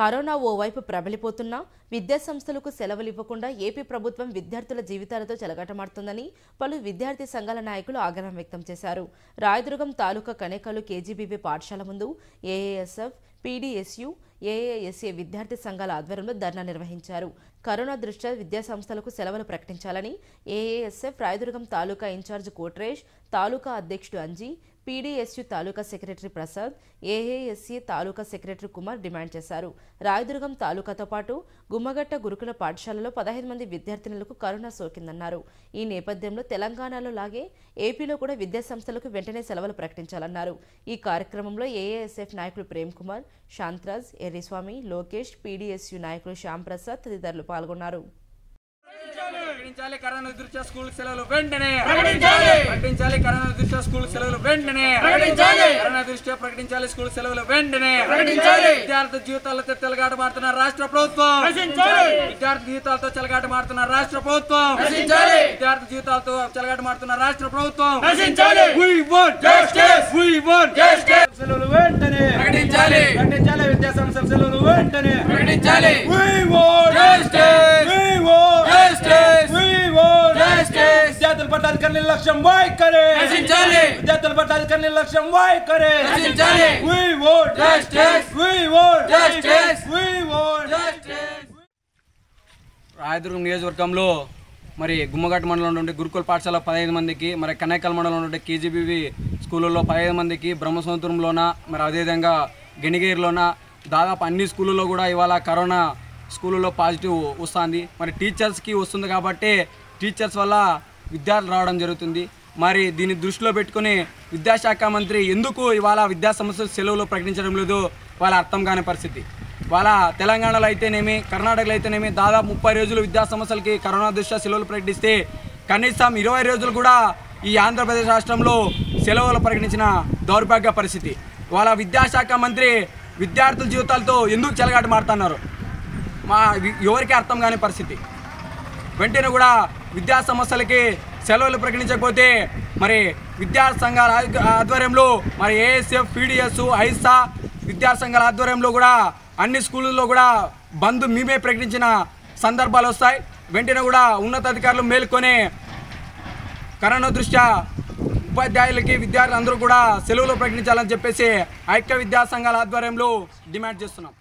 Corona ఓవైపు ప్రబలిపోతున్నా విద్యాసంస్థలకు సెలవులు ఇవ్వకుండా ఏపీ ప్రభుత్వం విద్యార్థుల జీవితాలతో చెలగటమాడుతుందని పలు విద్యార్థి సంఘాల నాయకులు ఆగ్రహం వ్యక్తం చేశారు. రాయదుర్గం తాలూకా కనేకలు కేజీబీబీ పాఠశాల ముందు ఏఏఎస్ఎఫ్ పీడీఎస్యు ఏఏఎస్ఏ విద్యార్థి సంఘాల ఆధ్వర్యంలో ధర్నా నిర్వహించారు. కరోనా దృష్ట్యా విద్యాసంస్థలకు సెలవులు ప్రకటించాలని ఏఏఎస్ఎఫ్ రాయదుర్గం తాలూకా ఇన్ఛార్జ్ కోట్రేష్ తాలూకా అధ్యక్షుడు Anji PDSU taluka secretary Prasad AASC taluka secretary Kumar demand చేశారు. రాయదుర్గం తాలూకాతో పాటు గుమ్మగట్ట గురుకుల పాఠశాలలో పదహైదు మంది విద్యార్థినులకు కరోనా సోకిందన్నారు. ఈ నేపథ్యంలో తెలంగాణలో లాగే ఏపీలో కూడా విద్యాసంస్థలకు వెంటనే సెలవులు ప్రకటించాలన్నారు. ఈ కార్యక్రమంలో ఏఏఎస్ఎఫ్ నాయకులు ప్రేమ్ కుమార్ శాంతరాజ్ ఎర్రిస్వామి లోకేష్ పీడీఎస్యు నాయకులు శ్యాంప్రసాద్ తదితరులు పాల్గొన్నారు. ప్రకటించాలి కరోనా దృష్ట్యా స్కూల్ సెలవులు వెంటనే ప్రకటించాలి ప్రకటించాలి కరోనా దృష్ట్యా స్కూల్ సెలవులు వెంటనే ప్రకటించాలి కరోనా దృష్ట్యా ప్రకటించాలి స్కూల్ సెలవులు వెంటనే ప్రకటించాలి విద్యార్థి జీవితాలతో చెలగాట మారుతున్న రాష్ట్ర ప్రభుత్వం విద్యార్థి జీవితాలతో చెలగాట మారుతున్న రాష్ట్ర ప్రభుత్వం విద్యార్థి జీవితాలతో చెలగాట మారుతున్న రాష్ట్ర ప్రభుత్వం. సెలవులు వెంటనే ప్రకటించాలి ప్రకటించాలి విద్యా సంస్థల సెలవులు వెంటనే ప్రకటించాలి నిర్లక్ష్యం వైఖరి నశించాలి. విద్యార్థుల పట్ల అధికారుల నిర్లక్ష్యం వైఖరి నశించాలి. We want Justice. We want Justice. We want Rayadurgam నియోజకవర్గంలో మరి గుమ్మఘాట్ మండలంలో ఉండే గురుకుల పాఠశాల పదహైదు మందికి మరి కనేకల్ మండలంలో ఉండే కేజీబీవి స్కూళ్ళల్లో పదహైదు మందికి బ్రహ్మసముద్రంలోన మరి అదేవిధంగా గెనిగేరులోన దాదాపు అన్ని స్కూళ్ళలో కూడా ఇవాళ కరోనా స్కూళ్ళలో పాజిటివ్ వస్తుంది మరి టీచర్స్కి వస్తుంది కాబట్టి టీచర్స్ వల్ల విద్యార్థులు రావడం జరుగుతుంది. మరి దీన్ని దృష్టిలో పెట్టుకుని విద్యాశాఖ మంత్రి ఎందుకు ఇవాళ విద్యా సంస్థలు సెలవులు ప్రకటించడం లేదు వాళ్ళ అర్థం కాని పరిస్థితి. వాళ్ళ తెలంగాణలో అయితేనేమి కర్ణాటకలో అయితేనేమి దాదాపు ముప్పై రోజులు విద్యా సంస్థలకి కరోనా దృష్ట్యా సెలవులు ప్రకటిస్తే కనీసం ఇరవై రోజులు కూడా ఈ ఆంధ్రప్రదేశ్ రాష్ట్రంలో సెలవులు ప్రకటించిన దౌర్భాగ్య పరిస్థితి. వాళ్ళ విద్యాశాఖ మంత్రి విద్యార్థుల జీవితాలతో ఎందుకు చెలగాట మారుతున్నారు? మా ఎవరికి ఎవరికీ అర్థం కాని పరిస్థితి. వెంటనే కూడా విద్యా సంస్థలకి సెలవులు ప్రకటించకపోతే మరి విద్యాసంఘాల ఆధ్వర్యంలో మరి ఏఎస్ఎఫ్ పీడిఎస్ ఐసా విద్యాసంఘాల ఆధ్వర్యంలో కూడా అన్ని స్కూళ్ళల్లో కూడా బంద్ మేమే ప్రకటించిన సందర్భాలు వస్తాయి. వెంటనే కూడా ఉన్నతాధికారులు మేల్కొని కరోనా దృష్ట్యా ఉపాధ్యాయులకి విద్యార్థులందరూ కూడా సెలవులు ప్రకటించాలని చెప్పేసి ఐక్య విద్యాసంఘాల ఆధ్వర్యంలో డిమాండ్ చేస్తున్నాం.